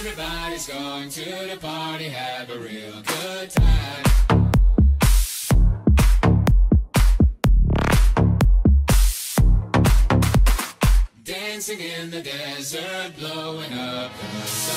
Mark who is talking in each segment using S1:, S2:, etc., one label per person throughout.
S1: Everybody's going to the party, have a real good time. Dancing in the desert, blowing up the sunshine.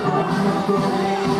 S2: I'm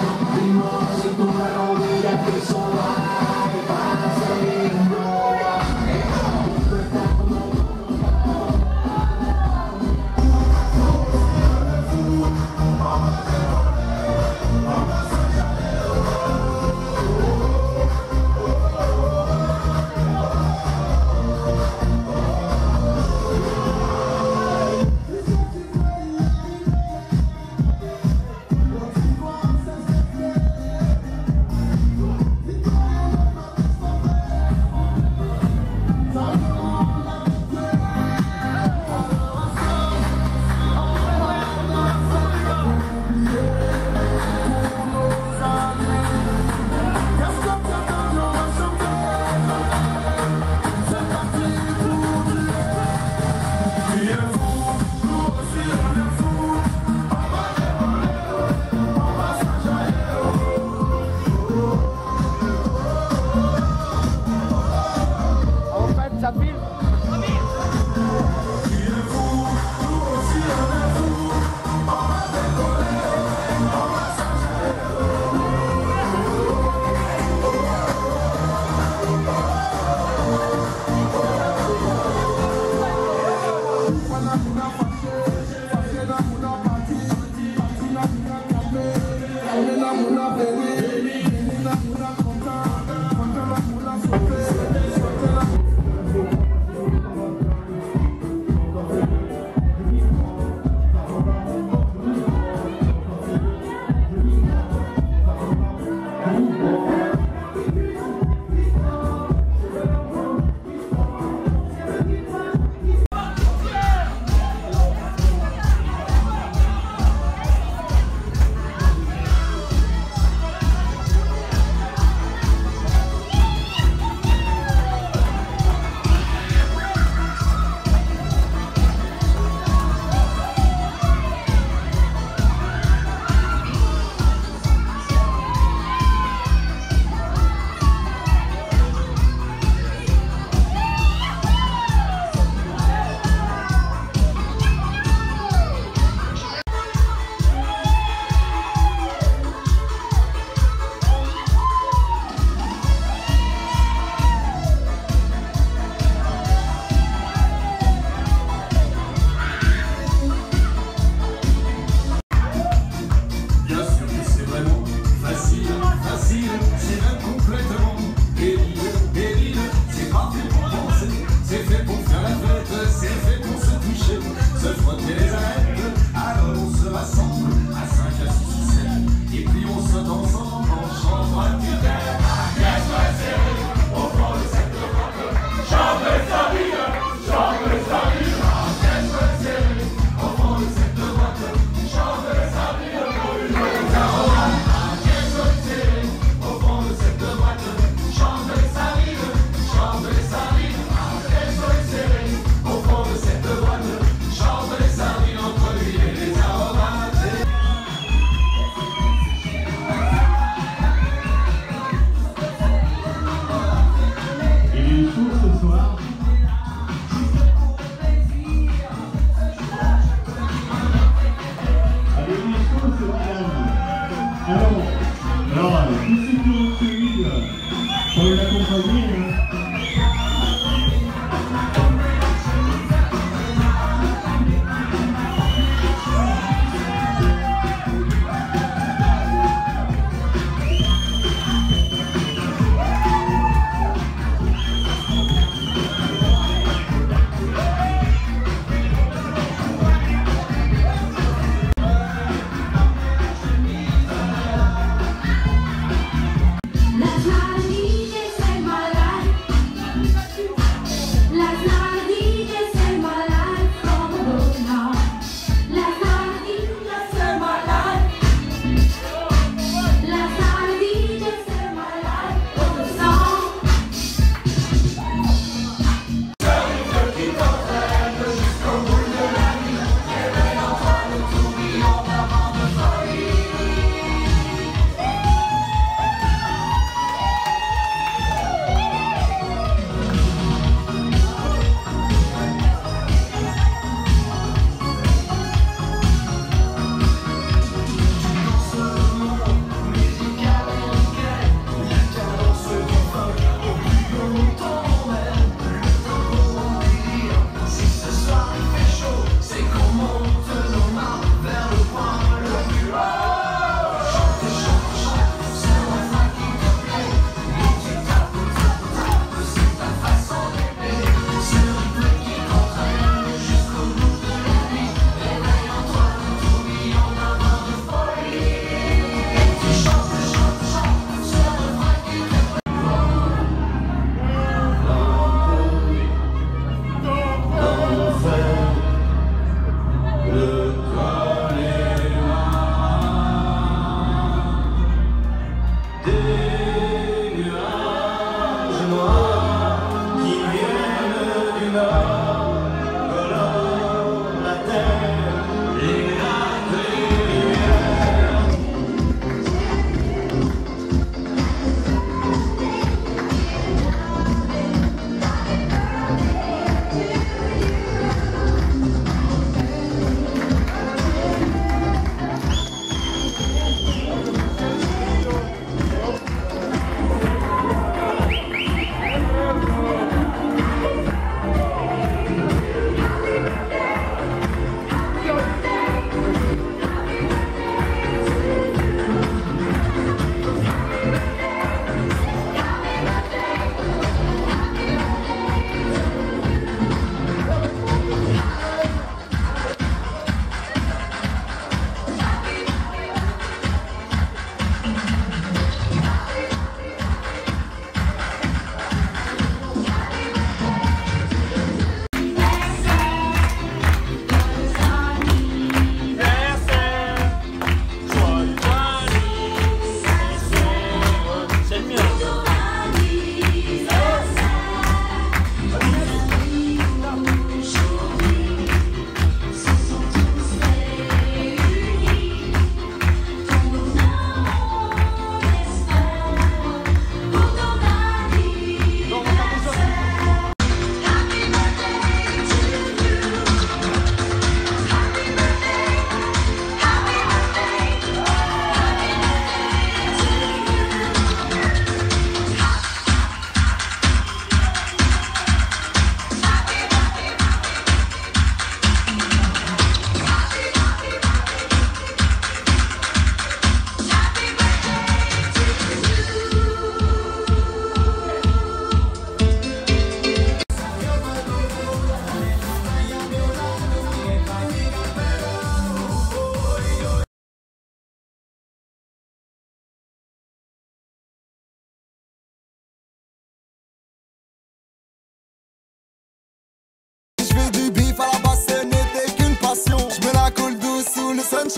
S2: da companhia.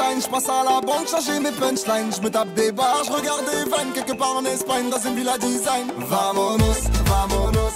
S3: Sunshine, je passe à la banque changer mes punchlines, je me tape des barres, je regarde des vannes. Quelque part en Espagne dans une villa design. Vamonos, vamonos,